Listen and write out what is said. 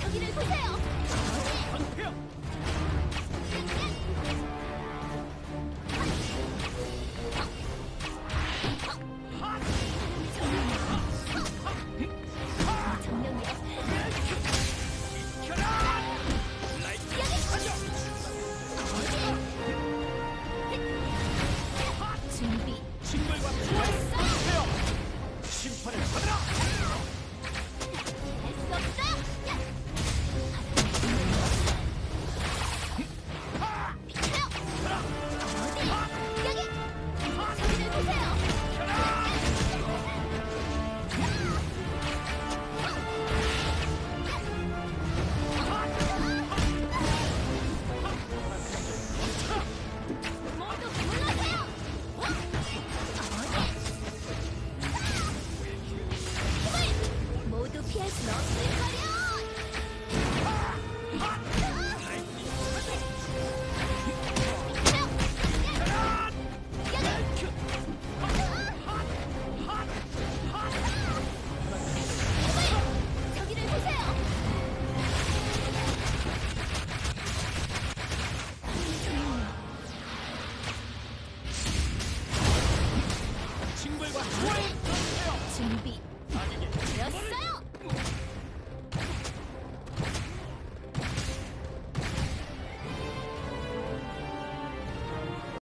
저기를 보세요. 심판을 준비